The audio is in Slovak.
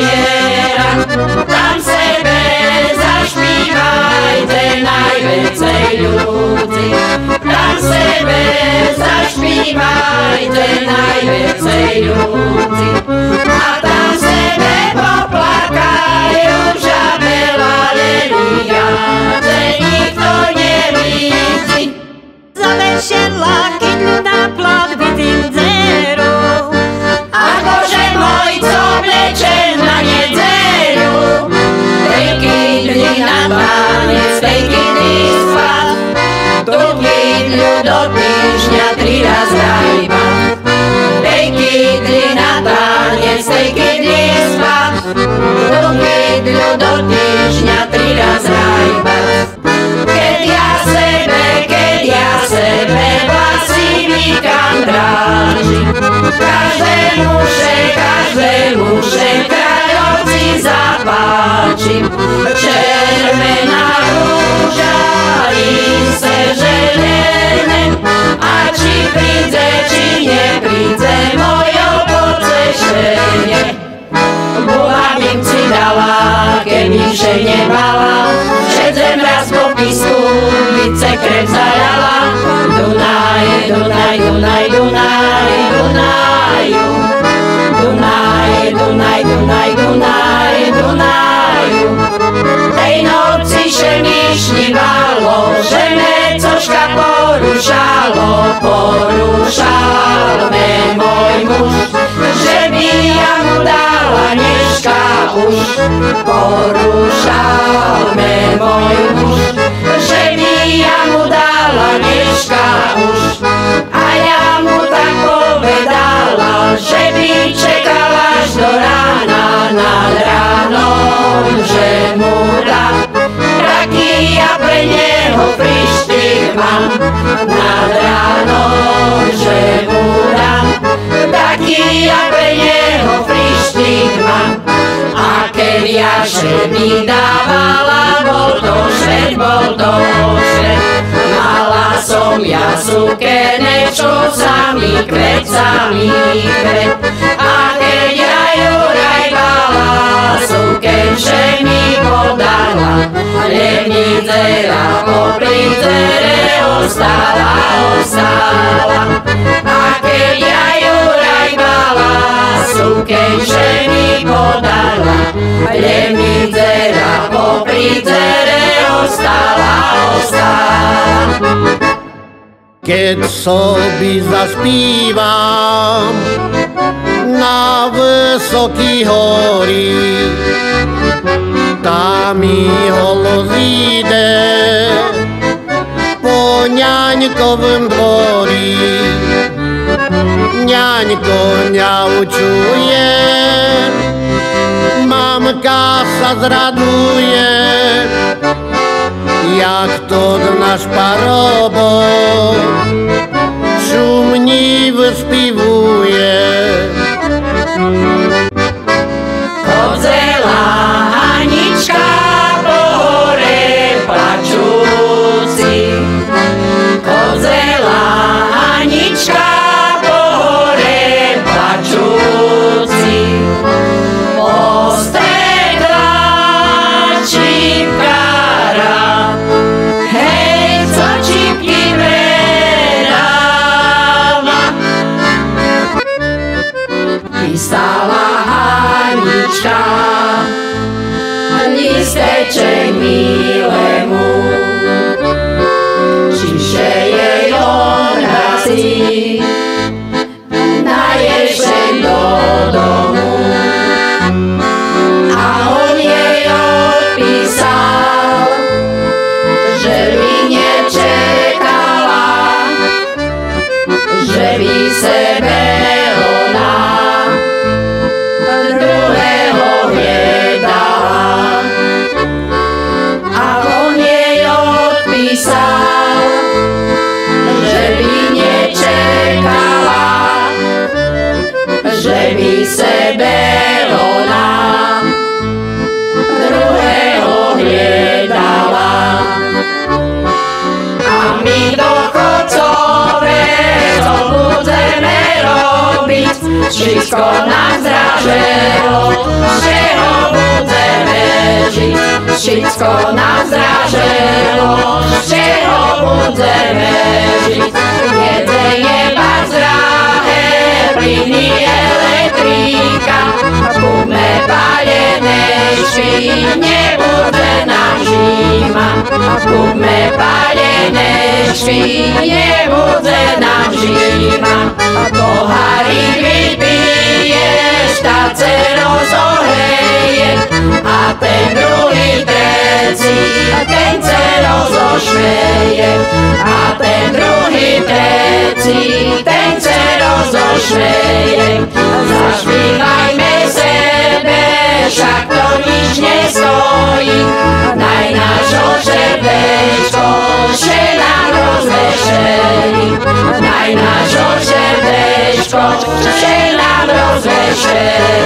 yeah. Každému še, každému še kráľovci zapáčim. Červená rúža, se želené, a či príde, či nepríde mojo pocešenie. Boha by si dala, keby že nebala, že raz po písku vice krev zajala. Dunaj, Dunaj, Dunaj, Dunaj, Dunaju. Dunaj, Dunaj, Dunaj, Dunaj, Dunaju. Tej noci še mi šnívalo, že me cožka porušalo, porušal me môj muž, že by ja mu dala nežka už. Porušal me môj muž, neho frištik mám nad ránom, že mu dám taký ja pre neho frištik mám. A keď ja že mi dávala, bol to šveď, bol to šveď. Mala som ja sukene, čo samý kvet, samý kvet. Levnicera popri cere ostala, ostala. A keď ja ju rajbala, suken, že mi podala, Levnicera popri cere ostala, ostala. Keď sobi zaspívam na vysoký hory, tam mi holos ide po ňaňkovým dvori. Ňaňko ňaučuje, mamka sa zraduje, jak to náš parobok szumni wyspiwuje. Všetko nám zráželo, z čeho budeme žiť. Všetko nám zráželo, z čeho budeme žiť. Jedenie bar zdrahé, plyny elektrika, kúme palenečky, nebude nám žima. Kúme palenečky, nebude nám žima. Pohary vypiješ, tá se rozohreje, a ten druhý treci, ten se rozošveje. A ten druhý treci, ten se rozošveje. bliźnie stoi, daj na żoże beczko się nam rozweseli. Daj na żoże beczko się nam rozweseli.